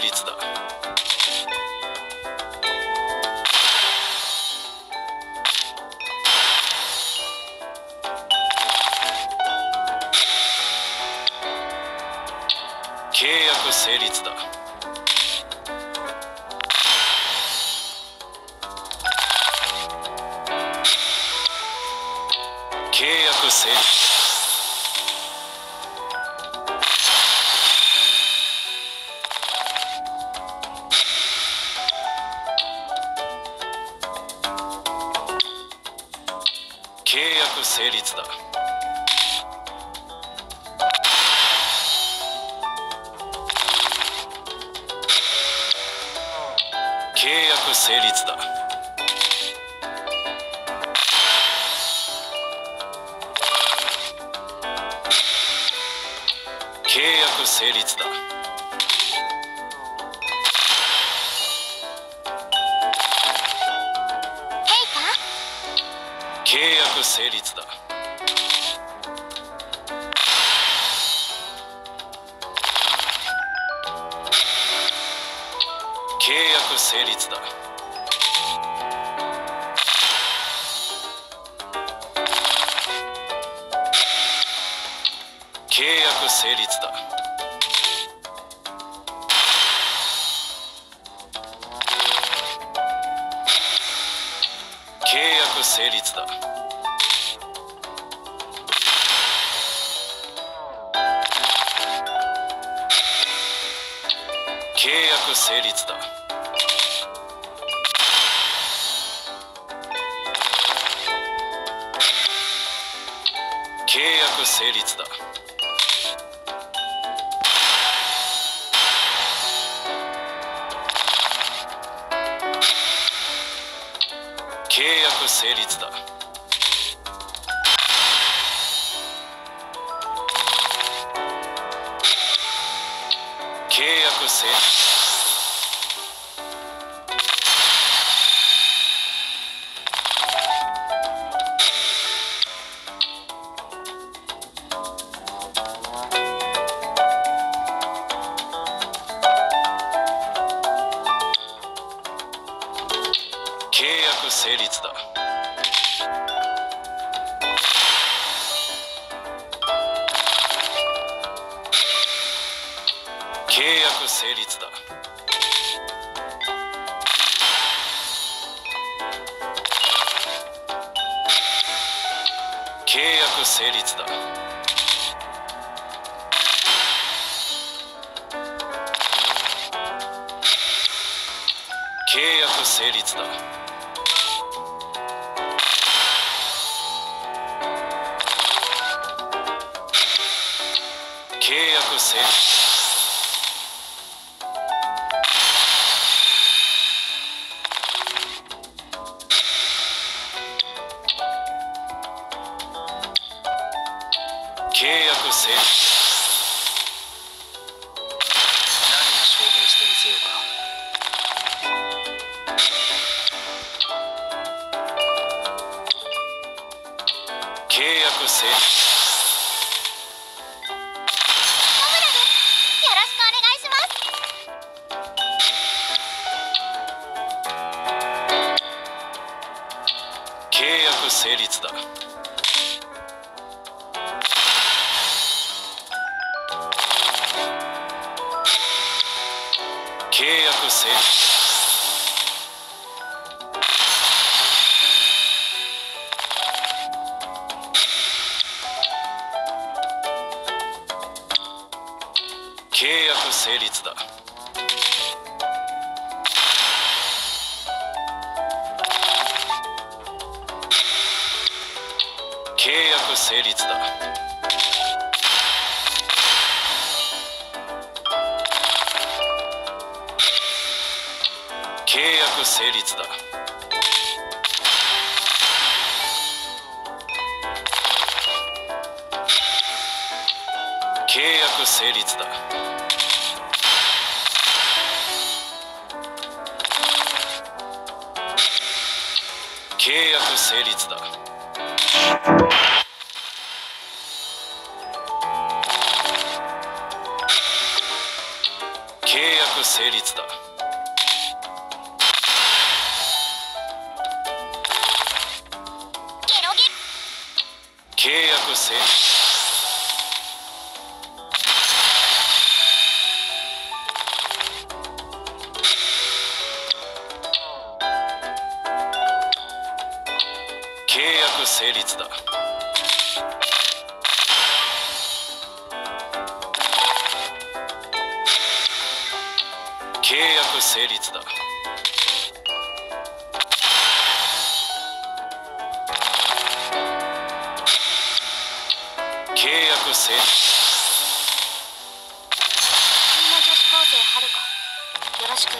成立だ。契約成立だ。契約成立。成立だ。契約成立だ。契約成立だ。契約成立だ。契約成立だ。契約成立だ。契約成立だ。契約成立だ。契約成立だ。く成立だ。契約成立。成立だ。契約成立だ。契約成立だ。契約成立だ。契約成立契約成立何を証明してみせようか契約成立成立だ。契約成立。契約成立だ。契約成立だ。契約成立だ。契約成立だ。契約成立だ。契約成立だ。契約成立。契約成立だ。契約成立だ。契約成立。みんな女子高生はるかよろしく